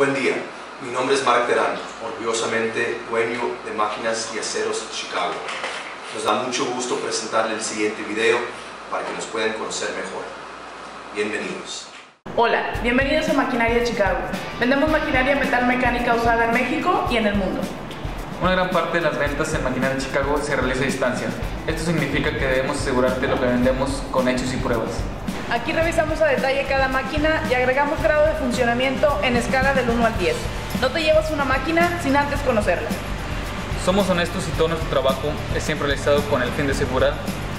Buen día, mi nombre es Mark Terán, orgullosamente dueño de Máquinas y Aceros Chicago. Nos da mucho gusto presentarle el siguiente video para que nos puedan conocer mejor. Bienvenidos. Hola, bienvenidos a Maquinaria Chicago. Vendemos maquinaria metal mecánica usada en México y en el mundo. Una gran parte de las ventas en Maquinaria Chicago se realiza a distancia. Esto significa que debemos asegurarte lo que vendemos con hechos y pruebas. Aquí revisamos a detalle cada máquina y agregamos grado de funcionamiento en escala del 1 al 10. No te llevas una máquina sin antes conocerla. Somos honestos y todo nuestro trabajo es siempre realizado con el fin de asegurar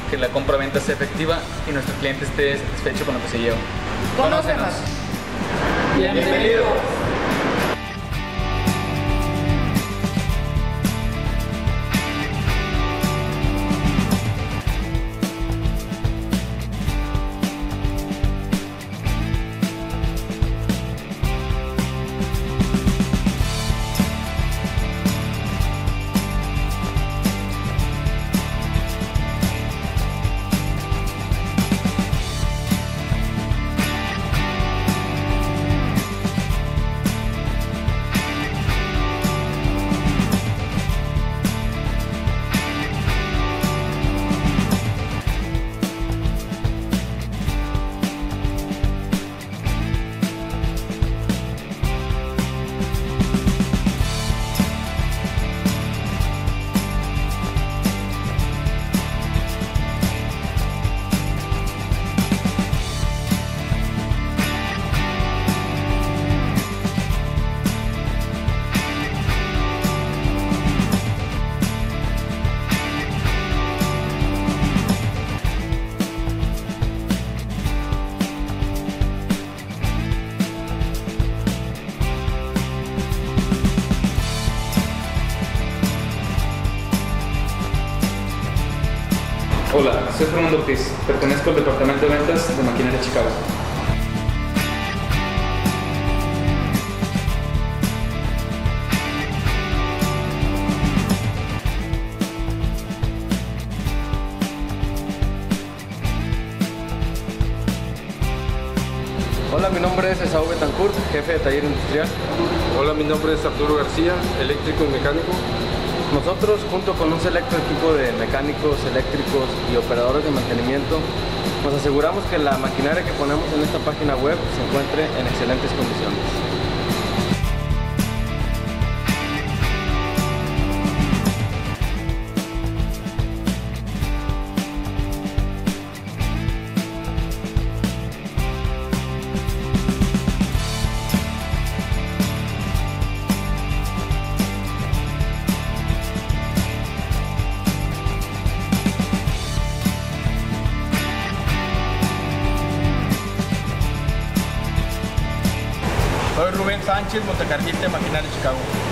que la compra-venta sea efectiva y nuestro cliente esté satisfecho con lo que se lleva. Conócenos. Bienvenido. Hola, soy Fernando Ortiz. Pertenezco al Departamento de Ventas de Maquinaria Chicago. Hola, mi nombre es Esaú Betancourt, jefe de taller industrial. Hola, mi nombre es Arturo García, eléctrico y mecánico. Nosotros, junto con un selecto equipo de mecánicos, eléctricos y operadores de mantenimiento, nos aseguramos que la maquinaria que ponemos en esta página web se encuentre en excelentes condiciones. Rubén Sánchez, montacarguista de Maquinaria Chicago.